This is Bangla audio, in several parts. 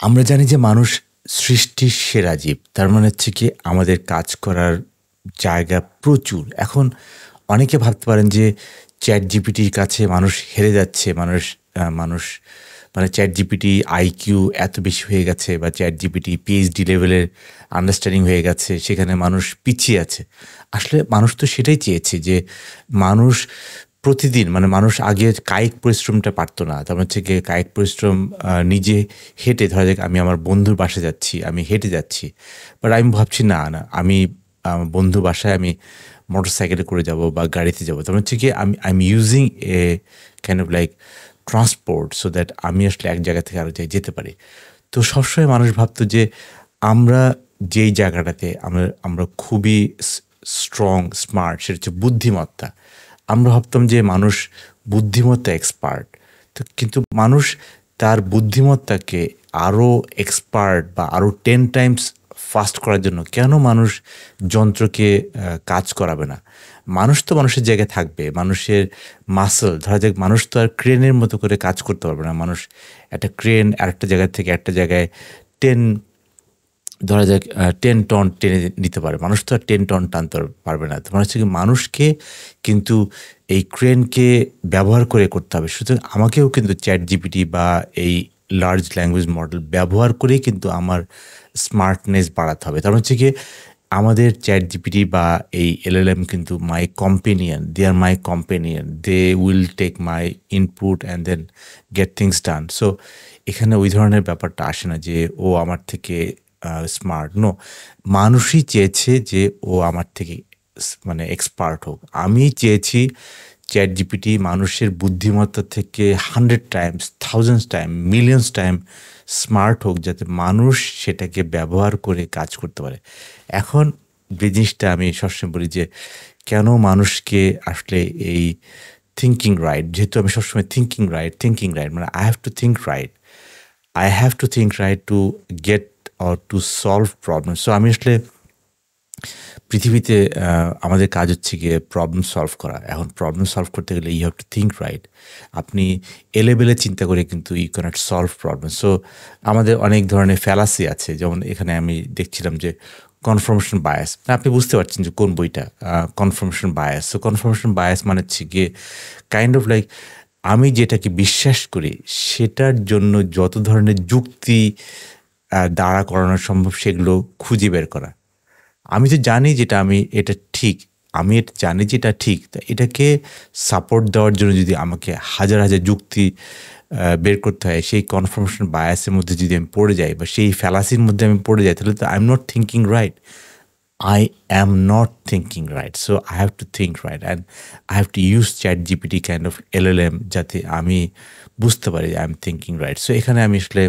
আমরা জানি যে মানুষ সৃষ্টির সেরা জীব। তার মানে হচ্ছে কি আমাদের কাজ করার জায়গা প্রচুর। এখন অনেকে ভাবতে পারেন যে চ্যাট জিপিটির কাছে মানুষ হেরে যাচ্ছে, মানুষ মানুষ মানে চ্যাট জিপিটি আইকিউ এত বেশি হয়ে গেছে বা চ্যাট জিপিটি পিএইচডি লেভেলের আন্ডারস্ট্যান্ডিং হয়ে গেছে, সেখানে মানুষ পিছিয়ে আছে। আসলে মানুষ তো সেটাই চেয়েছে যে মানুষ প্রতিদিন মানে মানুষ আগে কায়িক পরিশ্রমটা পারতো না। তার হচ্ছে গিয়ে কায়িক পরিশ্রম নিজে হেঁটে, ধরা যাক আমি আমার বন্ধুর বাসায় যাচ্ছি, আমি হেঁটে যাচ্ছি। বাট আমি ভাবছি, না না, আমি বন্ধু বাসায় আমি মোটর সাইকেলে করে যাব বা গাড়িতে যাব। তার হচ্ছে কি আমি I am using a kind of like transport so that আমি আসলে এক জায়গা থেকে আরও জায়গায় যেতে পারি। তো সবসময় মানুষ ভাবতো যে আমরা যেই জায়গাটাতে আমরা আমরা খুবই স্ট্রং স্মার্ট সেটা হচ্ছে বুদ্ধিমত্তা। আমরা ভাবতাম যে মানুষ বুদ্ধিমত্তা এক্সপার্ট তো কিন্তু মানুষ তার বুদ্ধিমত্তাকে আরও এক্সপার্ট বা আরও টেন টাইমস ফাস্ট করার জন্য কেন মানুষ যন্ত্রকে কাজ করাবে না? মানুষ তো মানুষের জায়গায় থাকবে, মানুষের মাসল ধরা যাক মানুষ তো আর ক্রেনের মতো করে কাজ করতে পারবে না। মানুষ একটা ক্রেন আরেকটা জায়গা থেকে একটা জায়গায় টেন ধরা যাক টেন টন টেনে নিতে পারে। মানুষ তো আর টেন টন টানতে পারবে না। তোমার হচ্ছে কি মানুষকে কিন্তু এই ক্রেনকে ব্যবহার করে করতে হবে। সুতরাং আমাকেও কিন্তু চ্যাট জিপিটি বা এই লার্জ ল্যাঙ্গুয়েজ মডেল ব্যবহার করেই কিন্তু আমার স্মার্টনেস বাড়াতে হবে। তার হচ্ছে কি আমাদের চ্যাট জিপিটি বা এই এলএলএম কিন্তু my companion they are my companion they will take my input and then get things done so এখানে ওই ধরনের ব্যাপারটা আসে না যে, ও আমার থেকে স্মার্ট নো মানুষই চেয়েছে যে ও আমার থেকে মানে এক্সপার্ট হোক। আমি চেয়েছি চ্যাট জিপিটি মানুষের বুদ্ধিমত্তা থেকে hundred times thousands time millions time smart হোক যাতে মানুষ সেটাকে ব্যবহার করে কাজ করতে পারে। এখন যে জিনিসটা আমি সবসময় বলি যে, কেন মানুষকে আসলে এই থিঙ্কিং রাইট যেহেতু আমি সবসময় থিঙ্কিং রাইট থিঙ্কিং রাইট মানে I have to think right I have to think right to get or to solve problem so আমি আসলে পৃথিবীতে আমাদের কাজ হচ্ছে গিয়ে প্রবলেম সলভ করা। এখন প্রবলেম সলভ করতে গেলে you have to think right আপনি এলেবেলে চিন্তা করে কিন্তু you can't solve problem so আমাদের অনেক ধরনের ফ্যালাসি আছে। যেমন এখানে আমি দেখছিলাম যে কনফার্মেশন বায়াস আপনি বুঝতে পারছেন যে কোন বইটা confirmation bias so confirmation bias মানে হচ্ছে গিয়ে কাইন্ড অফ লাইক আমি যেটাকে বিশ্বাস করি, সেটার জন্য যত ধরনের যুক্তি দাঁড়া করানো সম্ভব, সেগুলো খুঁজে বের করা। আমি তো জানি যেটা আমি, এটা ঠিক। আমি এটা জানি যেটা ঠিক। তা এটাকে সাপোর্ট দেওয়ার জন্য যদি আমাকে হাজার হাজার যুক্তি বের করতে হয়, সেই কনফার্মেশন বায়াসের মধ্যে যদি আমি পড়ে যাই বা সেই ফ্যালাসির মধ্যে আমি পড়ে যাই, তাহলে তো I am not thinking right I am not thinking right so I have to think right and I have to use chat GPT kind of L L M যাতে আমি বুঝতে পারি I am thinking right so এখানে আমি আসলে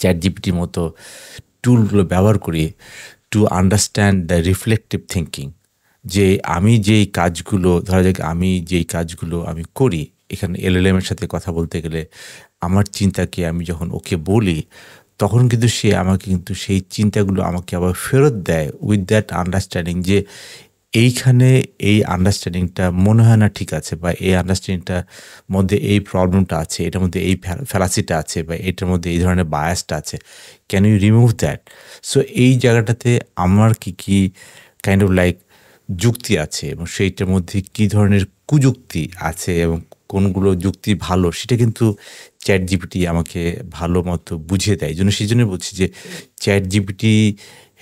চ্যাট জিপিটির মতো টুলগুলো ব্যবহার করি to understand the reflective thinking যে আমি যেই কাজগুলো, ধরা যাক আমি যেই কাজগুলো আমি করি, এখানে এলএলএম এর সাথে কথা বলতে গেলে আমার চিন্তাকে আমি যখন ওকে বলি, তখন কিন্তু সে আমাকে কিন্তু সেই চিন্তাগুলো আমাকে আবার ফেরত দেয় উইথ দ্যাট আন্ডারস্ট্যান্ডিং যে এইখানে এই আন্ডারস্ট্যান্ডিংটা মনে হয় না ঠিক আছে বা এই আন্ডারস্ট্যান্ডিংটার মধ্যে এই প্রবলেমটা আছে, এটার মধ্যে এই ফ্যালাসিটা আছে বা এটার মধ্যে এই ধরনের বায়াসটা আছে। Can you remove that so এই জায়গাটাতে আমার কি কি কাইন্ড অফ লাইক যুক্তি আছে এবং সেইটার মধ্যে কী ধরনের কুযুক্তি আছে এবং কোনগুলো যুক্তি ভালো, সেটা কিন্তু চ্যাট জিপিটি আমাকে ভালো মতো বুঝিয়ে দেয়। জন্য, সেই জন্য বলছি যে chat GPT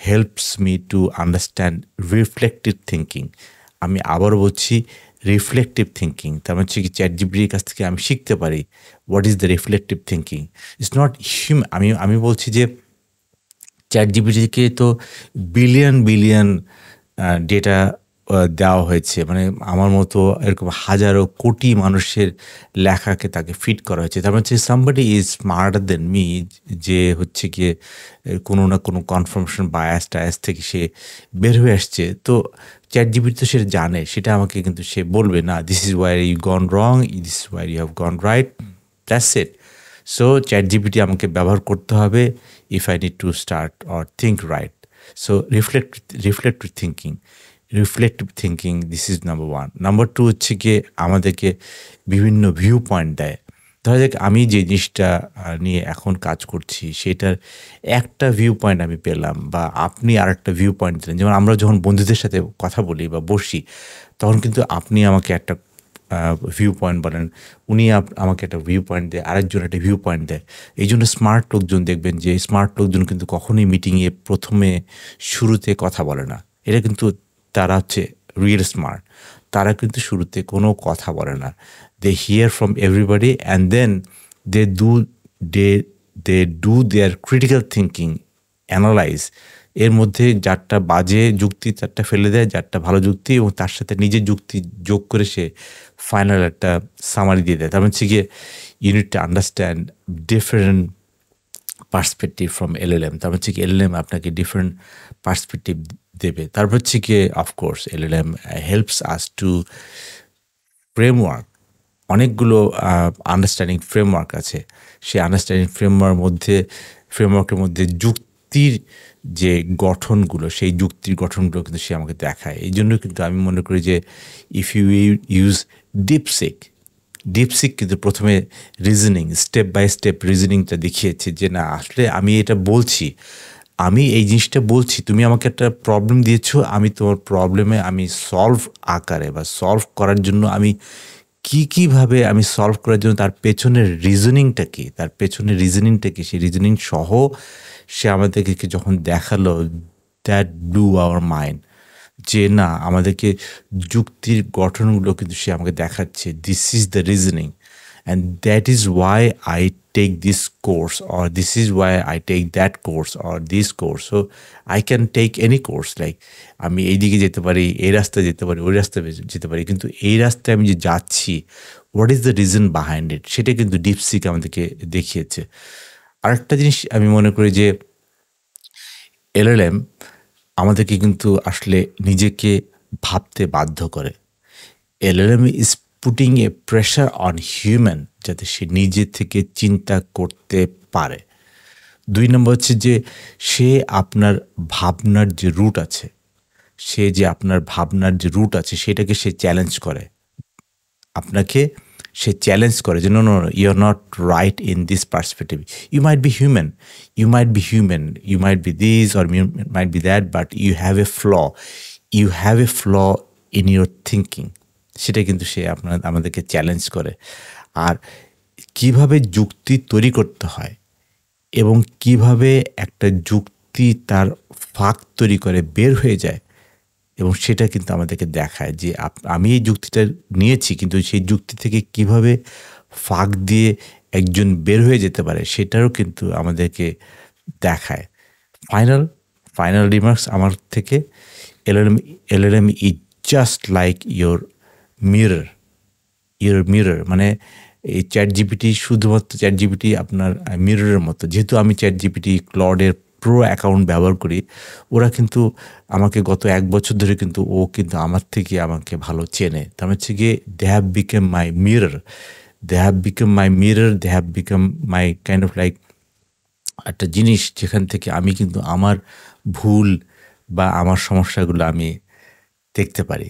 helps me to understand reflective thinking আমি আবারও বলছি রিফ্লেকটিভ থিঙ্কিং তার মানে হচ্ছে কি চ্যাট জিবির কাছ থেকে আমি শিখতে পারি what is the reflective thinking it's not human আমি আমি বলছি যে চ্যাট জিবিটিকে তো বিলিয়ন বিলিয়ন ডেটা দেওয়া হয়েছে। মানে আমার মতো এরকম হাজারো কোটি মানুষের লেখাকে তাকে ফিট করা হয়েছে। তার মানে somebody is smarter than me যে হচ্ছে গিয়ে কোনো না কোনো কনফার্মেশন বায়াস টায়াস থেকে সে বের হয়ে আসছে। তো চ্যাট জিবিটি তো সে জানে, সেটা আমাকে কিন্তু সে বলবে না this is why you gone wrong this is why you have gone right that's it so chat GPT আমাকে ব্যবহার করতে হবে if I need to start or think right so reflect reflective thinking reflective thinking this is number one number two হচ্ছে গিয়ে আমাদেরকে বিভিন্ন ভিউ পয়েন্ট দেয়। ধরা যাক আমি যে জিনিসটা নিয়ে এখন কাজ করছি, সেটার একটা ভিউ পয়েন্ট আমি পেলাম বা আপনি আর একটা ভিউ পয়েন্ট দিলেন। যেমন আমরা যখন বন্ধুদের সাথে কথা বলি বা বসি, তখন কিন্তু আপনি আমাকে একটা ভিউ পয়েন্ট বলেন, উনি আমাকে একটা ভিউ পয়েন্ট দেয়, আরেকজন একটা ভিউ পয়েন্ট দেয়। এই জন্য স্মার্ট লোকজন দেখবেন যে স্মার্ট লোকজন কিন্তু কখনোই মিটিংয়ে প্রথমে শুরুতে কথা বলে না। এটা কিন্তু তারা হচ্ছে রিয়েল স্মার্ট তারা কিন্তু শুরুতে কোনো কথা বলে না। They hear from everybody and then they do they they do their critical thinking analyze এর মধ্যে যারটা বাজে যুক্তি, তারটা ফেলে দেয়, যারটা ভালো যুক্তি এবং তার সাথে নিজের যুক্তি যোগ করে সে ফাইনাল একটা সামারি দিয়ে দেয়। তার মানে হচ্ছে গিয়ে you need to understand different perspective from L L LLM তারপর হচ্ছে কি এলএলএম আপনাকে ডিফারেন্ট পার্সপেক্টিভ দেবে। তারপর হচ্ছে কি of course LLM helps us to framework অনেকগুলো আন্ডারস্ট্যান্ডিং ফ্রেমওয়ার্ক আছে। সেই আন্ডারস্ট্যান্ডিং ফ্রেমওয়ার্ক মধ্যে ফ্রেমওয়ার্কের মধ্যে যুক্তির যে গঠনগুলো, সেই যুক্তির গঠনগুলো কিন্তু সে আমাকে দেখায়। এই জন্য কিন্তু আমি মনে করি যে if you use DeepSeek DeepSeek কিন্তু প্রথমে রিজনিং স্টেপ বাই স্টেপ রিজনিংটা দেখিয়েছে যে, না, আসলে আমি এটা বলছি। আমি এই জিনিসটা বলছি, তুমি আমাকে একটা প্রবলেম দিয়েছ, আমি তোমার প্রবলেমে আমি সলভ আকারে বা সলভ করার জন্য আমি কি, কীভাবে আমি সলভ করার জন্য তার পেছনের রিজনিংটা কি? তার পেছনের রিজনিংটা কি? সেই রিজনিং সহ সে আমাদেরকে যখন দেখাল দ্যাট ব্লু আওয়ার মাইন্ড যে না, আমাদেরকে যুক্তির গঠনগুলো কিন্তু সে আমাকে দেখাচ্ছে this is the reasoning and that is why I take this course or this is why I take that course or this course so I can take any course like আমি এই দিকে যেতে পারি, এই রাস্তায় যেতে পারি, ওই রাস্তায় যেতে পারি। কিন্তু এই রাস্তায় আমি যে যাচ্ছি what is the reason behind it সেটা কিন্তু ডিপসিক আমাদেরকে দেখিয়েছে। আরেকটা জিনিস আমি মনে করি যে, এলএলএম আমাদেরকে কিন্তু আসলে নিজেকে ভাবতে বাধ্য করে। LLM is putting a pressure on human যাতে সে নিজে থেকে চিন্তা করতে পারে। দুই নম্বর হচ্ছে যে, সে আপনার ভাবনার যে রুট আছে, সে যে আপনার ভাবনার যে রুট আছে, সেটাকে সে চ্যালেঞ্জ করে। আপনাকে সে চ্যালেঞ্জ করে যে no no you are not right in this perspective you might be human you might be human you might be this or you might be that but you have a flaw you have a flaw in your thinking সেটা কিন্তু সে আপনার, আমাদেরকে চ্যালেঞ্জ করে। আর কীভাবে যুক্তি তৈরি করতে হয় এবং কীভাবে একটা যুক্তি তার ফাঁক তৈরি করে বের হয়ে যায় এবং সেটা কিন্তু আমাদেরকে দেখায় যে আমি এই যুক্তিটা নিয়েছি, কিন্তু সেই যুক্তি থেকে কীভাবে ফাঁক দিয়ে একজন বের হয়ে যেতে পারে সেটারও কিন্তু আমাদেরকে দেখায়। ফাইনাল ফাইনাল রিমার্কস আমার থেকে LLM LLM is just like your mirror your mirror মানে এই চ্যাট জিপিটি শুধুমাত্র চ্যাট জিপিটি আপনার মিররের মতো। যেহেতু আমি চ্যাট জিপিটি ক্লডের প্রো অ্যাকাউন্ট ব্যবহার করি, ওরা কিন্তু আমাকে গত এক বছর ধরে কিন্তু ও কিন্তু আমার থেকে আমাকে ভালো চেনে। তার হচ্ছে গিয়ে they have become my mirror they have become my mirror they have become my kind of like একটা জিনিস যেখান থেকে আমি কিন্তু আমার ভুল বা আমার সমস্যাগুলো আমি দেখতে পারি।